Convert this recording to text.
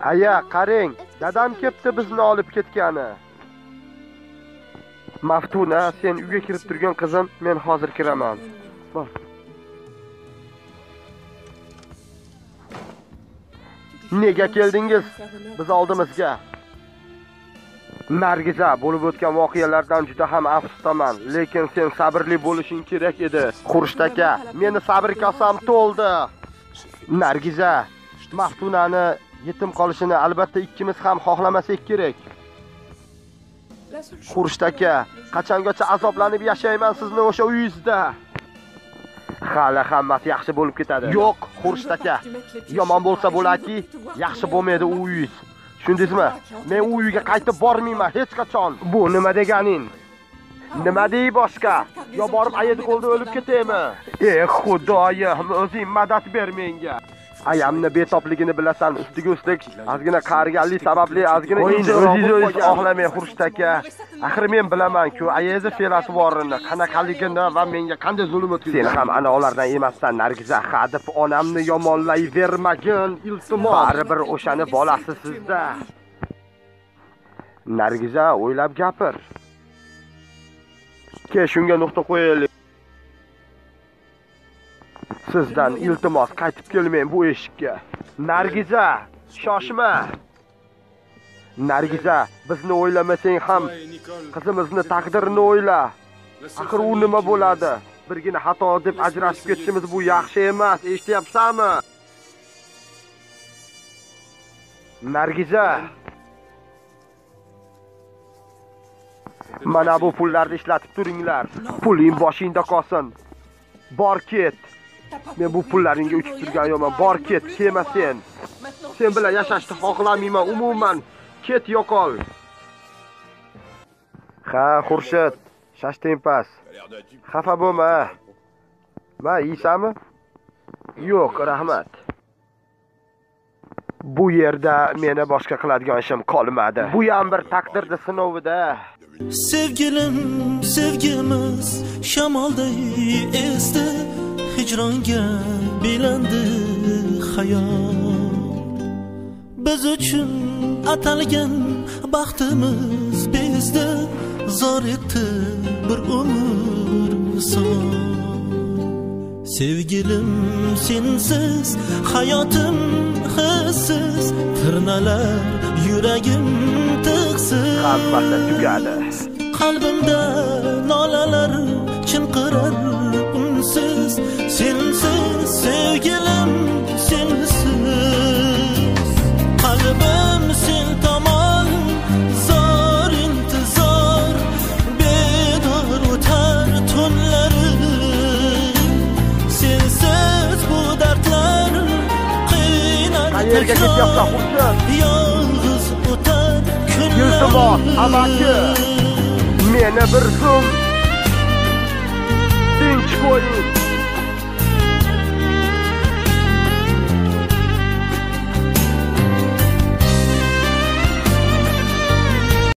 aya qarang dadam kelibdi bizni olib ketgani. Maftuna sen uyga kirib turgan qizim men hozir kiraman. Bor. Nega keldingiz? Biz oldimizga. Nargiza bo'lib o'tgan voqealardan juda ham afsusdaman lekin sen sabrli bo'lishing kerak edi. Xurshid aka meni sabr kosam to'ldi. Nargiza maftunani yetim qolishini albatta ikkimiz ham xohlamasak kerak. Xurshid aka qachongacha azoblanib yashayman sizni o'sha uyingizda? Hali hammasi yaxshi bo'lib ketadi. Yo'q. Xurshid aka yomon bo'lsa bo'laki yaxshi bo'lmaydi u uyingiz. Tushundingizmi? Men u uyga qaytib bormayman hech qachon. Bu nima deganing? Nima dey boshqa? Yo borib ayedi qo'lda o'lib ketaymi? Ey xudoyim o'zing madad ber menga ayamni betobligini bilasan ustiga ustak ozgina qariganlik sababli ozgina o'zingiz o'zingiz oxlamang xurshid aka. Axir men bilaman-ku ayezi fe'l-atvorini qanaqaligini va menga qanday zulm o'tkazgan sen ham ana ulardan emassan nargiza hadeb onamni yomonlayvermagin iltimos. Baribir o'shani bolasi sizda. Nargiza o'ylab gapir. Ke shunga nuqta qo'yaylik sizdan iltimos qaytib kelmang bu eshikka. Nargiza shoshma. Nargiza bizni o'ylamasang ham qizimizni taqdirini o'yla. Axir u nima bo'ladi? Birgina xato deb ajrashib ketishimiz bu yaxshi emas eshityapsanmi nargiza. Mana bu pullarni ishlatib turinglar. Puling boshingda qolsin. Bor ket. Men bu pullaringga uchib turgan yo'qman bor ket kelma sen. Sen bilan yashashni xohlamayman umuman. Ket yo'qol. Ha xurshid shashtempas xafa bo'lma. Ma yeysanmi? Yo'q rahmat. Bu yerda meni boshqa qiladigan ishim qolmadi. Bu ham bir taqdirni sinovida. Sevgilim, sevgimiz shamolday esdi Hicronga belandi hayot. Biz uchun atalgan baxtimiz bezdi Zor etdi bir umr son Sevgilim sensiz hayotim hissiz Tirnalar yuragim tig'siz qalbimda nolalar qayerga ketyapsan xurshid yolg'iz o'tar iltimos amaki kunlar meni bir zum. Tinch qo'ying